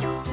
you.